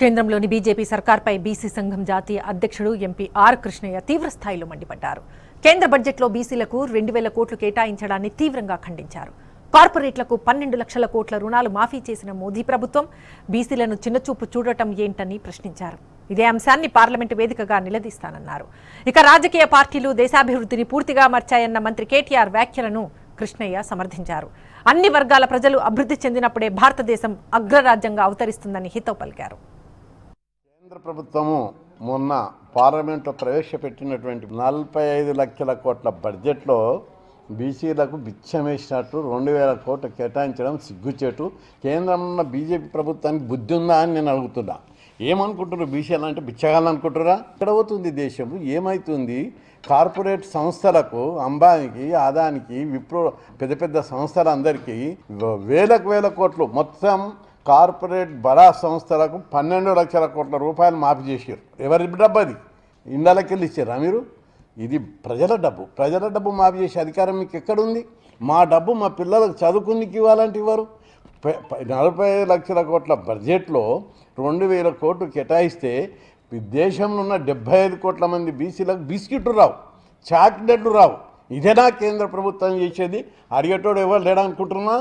కేంద్రంలోని BJP సర్కార్పై BC సంఘం జాతీయ అధ్యక్షుడు ఎంపీ ఆర్ కృష్ణయ్య తీవ్ర స్థాయిలో మండిపడ్డారు. కేంద్ర బడ్జెట్లో బీసీలకు రెండు వేల కోట్లు కేటాయించడాన్ని తీవ్రంగా ఖండించారు. కార్పొరేట్లకు పన్నెండు లక్షల కోట్ల రుణాలు మాఫీ చేసిన మోదీ ప్రభుత్వం బీసీలను చిన్నచూపు చూడటం ఏంటని ప్రశ్నించారు. ఇదే అంశాన్ని పార్లమెంటు వేదికగా నిలదీస్తానన్నారు. ఇక రాజకీయ పార్టీలు దేశాభివృద్ధిని పూర్తిగా మర్చాయన్న మంత్రి కేటీఆర్ వ్యాఖ్యలను కృష్ణయ్య సమర్థించారు. అన్ని వర్గాల ప్రజలు అభివృద్ధి చెందినప్పుడే భారతదేశం అగ్రరాజ్యంగా అవతరిస్తుందని హితవు పలికారు. కేంద్ర ప్రభుత్వము మొన్న పార్లమెంట్లో ప్రవేశపెట్టినటువంటి నలభై ఐదు లక్షల కోట్ల బడ్జెట్లో బీసీలకు బిచ్చమేసినట్టు రెండు వేల కోట్లు కేటాయించడం సిగ్గుచేటు. కేంద్రంలో ఉన్న బీజేపీ ప్రభుత్వానికి బుద్ధి ఉందా అని నేను అడుగుతున్నా. ఏమనుకుంటున్నారు బీసీలు అంటే బిచ్చగాలనుకుంటున్నారా ఎక్కడ దేశం ఏమవుతుంది కార్పొరేట్ సంస్థలకు అంబానికి ఆదానికి విప్రో పెద్ద పెద్ద సంస్థలందరికీ వేలకు వేల కోట్లు మొత్తం కార్పొరేట్ బడా సంస్థలకు పన్నెండు లక్షల కోట్ల రూపాయలు మాఫీ చేశారు ఎవరి డబ్బు అది? ఇండలకెళ్ళి ఇచ్చారా మీరు? ఇది ప్రజల డబ్బు. ప్రజల డబ్బు మాఫీ చేసే అధికారం మీకు ఎక్కడుంది? మా డబ్బు మా పిల్లలకు చదువుకుందికి ఇవ్వాలంటే ఇవ్వరు నలభై ఐదు లక్షల కోట్ల బడ్జెట్లో రెండు వేల కోట్లు కేటాయిస్తే దేశంలో ఉన్న డెబ్బై ఐదు కోట్ల మంది బీసీలకు బిస్కెట్లు రావు చాక్లెట్లు రావు. ఇదేనా కేంద్ర ప్రభుత్వం చేసేది? అడిగేటోడు ఎవరు లేడనుకుంటున్నా?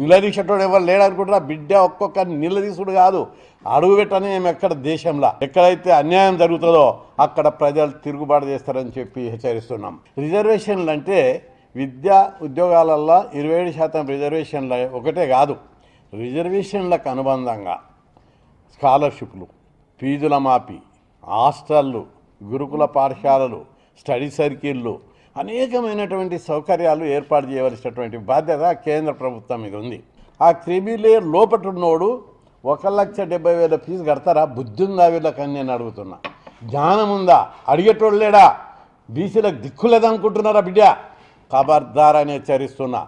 నిలదీసేటోడు ఎవరు లేడనుకుంటున్నా బిడ్డ ఒక్కొక్క నిలదీసుడు కాదు. అడుగు పెట్టని మేము ఎక్కడ దేశంలో? ఎక్కడైతే అన్యాయం జరుగుతుందో అక్కడ ప్రజలు తిరుగుబాటు చేస్తారని చెప్పి హెచ్చరిస్తున్నాం. రిజర్వేషన్లు అంటే విద్యా ఉద్యోగాలల్లో ఇరవై ఏడు శాతం రిజర్వేషన్ల ఒకటే కాదు. రిజర్వేషన్లకు అనుబంధంగా స్కాలర్షిప్లు ఫీజుల మాఫీ హాస్టళ్ళు గురుకుల పాఠశాలలు స్టడీ సర్కిళ్ళు అనేకమైనటువంటి సౌకర్యాలు ఏర్పాటు చేయవలసినటువంటి బాధ్యత కేంద్ర ప్రభుత్వం మీద ఉంది. ఆ క్రిమి లేయర్ లోపటున్నోడు ఒక లక్ష డెబ్బై వేల ఫీజు కడతారా? బుద్ధి ఉందా వీళ్ళకని నేను అడుగుతున్నా. జ్ఞానం ఉందా అడిగేటోడు లేడా? బీసీలకు దిక్కులేదనుకుంటున్నారా బిడ్డ? ఖబర్దారని హెచ్చరిస్తున్నా.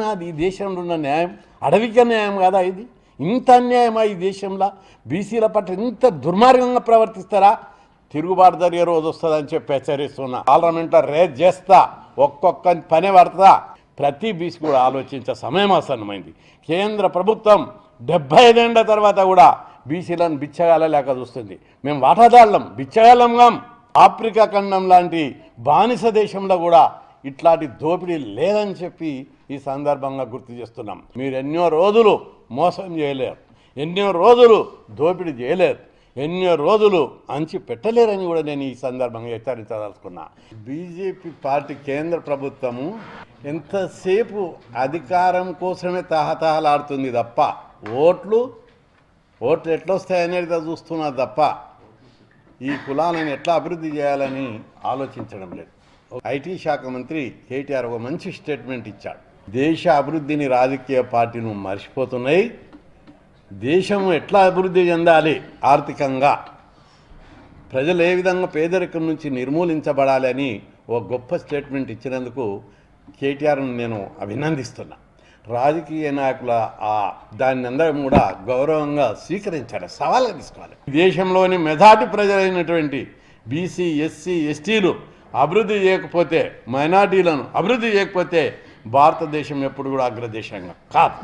నాది ఈ దేశంలో ఉన్న న్యాయం అడవిక న్యాయం కాదా ఇది? ఇంత అన్యాయమా ఈ దేశంలో? బీసీల పట్ల ఇంత దుర్మార్గంగా ప్రవర్తిస్తారా? తిరుగుబాటు జరిగే రోజు వస్తుందని చెప్పి హెచ్చరిస్తున్నా. పార్లమెంట్లో రేజ్ చేస్తా. ఒక్కొక్క పని పడతా. ప్రతి బీసీ కూడా ఆలోచించే సమయం ఆసన్నమైంది కేంద్ర ప్రభుత్వం డెబ్బై ఐదేళ్ళ తర్వాత కూడా బీసీలను బిచ్చగాల లేక చూస్తుంది. మేము వాటాదారులం బిచ్చగాలంగాం ఆఫ్రికా ఖండం లాంటి బానిస దేశంలో కూడా ఇట్లాంటి దోపిడీ లేదని చెప్పి ఈ సందర్భంగా గుర్తు చేస్తున్నాం. మీరు ఎన్నో రోజులు మోసం చేయలేరు. ఎన్నో రోజులు దోపిడీ చేయలేరు. ఎన్నో రోజులు అంచి పెట్టలేరని కూడా నేను ఈ సందర్భంగా హెచ్చరించదలుచుకున్నా. బీజేపీ పార్టీ కేంద్ర ప్రభుత్వము ఎంతసేపు అధికారం కోసమే తహతహలాడుతుంది తప్ప ఓట్లు ఓట్లు ఎట్లా వస్తాయనేది చూస్తున్నా తప్ప ఈ కులాలను ఎట్లా అభివృద్ధి చేయాలని ఆలోచించడం లేదు. ఐటీ శాఖ మంత్రి కేటీఆర్ ఒక మంచి స్టేట్మెంట్ ఇచ్చాడు. దేశ అభివృద్ధిని రాజకీయ పార్టీలు మర్చిపోతున్నాయి. దేశం ఎట్లా అభివృద్ధి చెందాలి? ఆర్థికంగా. ప్రజలు ఏ విధంగా పేదరికం నుంచి నిర్మూలించబడాలి అని ఓ గొప్ప స్టేట్మెంట్ ఇచ్చినందుకు కేటీఆర్ను నేను అభినందిస్తున్నా. రాజకీయ నాయకుల ఆ దాన్ని అందరం కూడా గౌరవంగా స్వీకరించాలి సవాల్గా తీసుకోవాలి. దేశంలోని మెజార్టీ ప్రజలైనటువంటి బీసీ ఎస్సీ ఎస్టీలు అభివృద్ధి చేయకపోతే మైనార్టీలను అభివృద్ధి చేయకపోతే భారతదేశం ఎప్పుడు కూడా అగ్రదేశంగా కాదు.